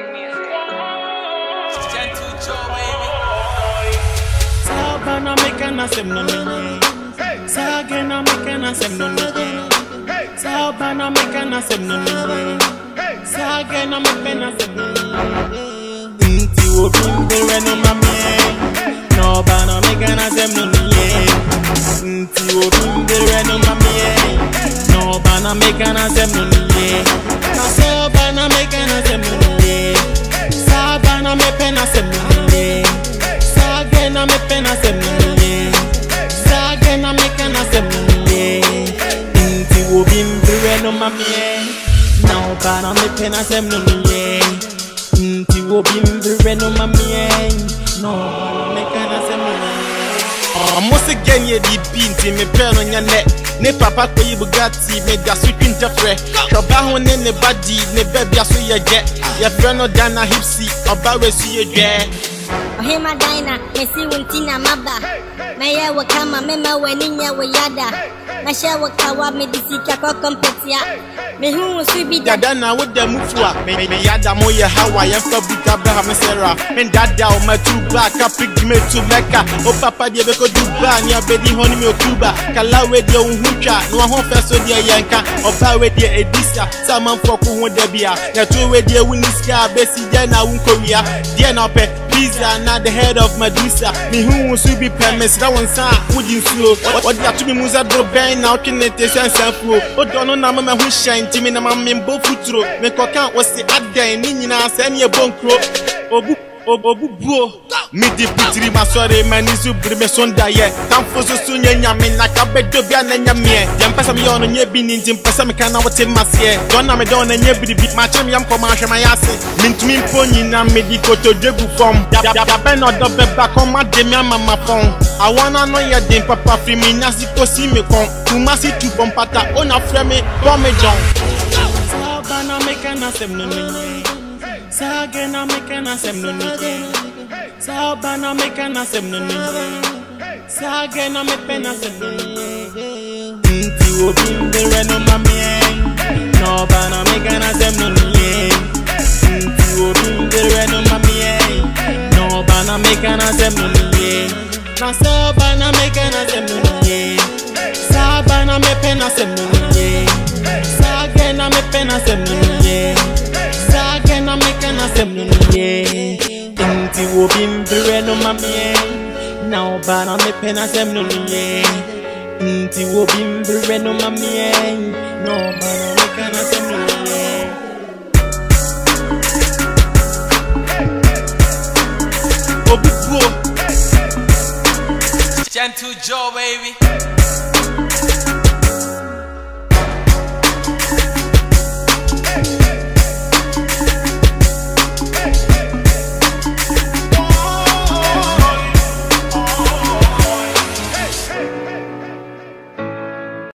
like music. Gentle Joe, baby. Saga na make na sem no nene. Saga make na sem no I'm na make na sem no nene. Saga na make na. Inti reno. No make na sem no. Inti reno. No no. Sage na mepe na sem no no Sage na meka na sem no no Nti wo bimbere no mami Na ba na mepe na sem no bimbere no mami No ɔmo se gɛn yɛ biribi nti mepɛ no nyɛ nɛ ne. Papa kɔyi bugatti meda so twi ntɛfrɛ hwɛba ho ne ne ba di ne bɛbia so yɛ gyɛ yɛfrɛ no dana hipsi ɔba wɛ so yɛ dwɛɛ Ohima Dina, Messi Wintina Maba. Maya Wakama, Mema Weninya Wayada. Masha Wakawa, Medisika Kompetia. Mehu Subi Dadana with the Mufua. Me Moya Hawaii, Fabuta Bahama Sarah. And Dada, my two black, I picked me to Mecca. Oh, Papa, dear, because you ban your baby honey or Kala Kalawe, dear Huncha, no one first, dear Yanka, or Pawe, dear Edisa, someone for Kuhun Debia. Now, two way, dear e Winiska, Bessie, dear now Korea. A pizza na the head of medusa. Mehu wo so bi pɛ mesrɛ wo nsa a wodi nsuo Wɔ- wɔde ato me mu sɛ doro bɛn na wotwe ne te sɛ nsafuo wodɔ no na mama ho hyɛn nti me na ma membɔ futuro mekɔka wo se adɛn ne nyinaa sɛ ne yɛbɔ nkuro obu ob- obubuo mede pitiri masɔre m'ani so bere me so ndayɛ tamfo so so nyɛ nyame na ka bɛdɔ bia na nyɛ meɛ deɛ mpɛ sɛ meyɛ ɔno nyɛ bi ni nti mpɛ sɛ meka na wote maseɛ dɔn na medɛ ɔno nyɛ biribi makyɛ meyam kɔ mahwɛ mayɛ ase mentumi mpo nyina mede kotodwe gu fam dabɛ na ɔdɔ bɛba kɔma de me ama mafɔn awɔ no yɛ den papa firi me nyase kosi me kɔn kuma si tu bɔ mpata ona frɛ me bɔ me gyɔn Saba na meka na sem no no Sage na meka na sem no no Saba na meka na sem no no Sage na mepe na sem no no Nti wo bimbere no mami No ba na meka na sem no no Nti wo bimbere no mami No ba na meka na sem no no Na saba na meka na sem no no Saba na mepe na sem no no Sage na me pena sem no ye Inti wo bimbere no mamie Na oba na me pena sem no ye Inti wo bimbere no mamie Na oba na me kana sem no ye obubuo Gentle Joe, baby.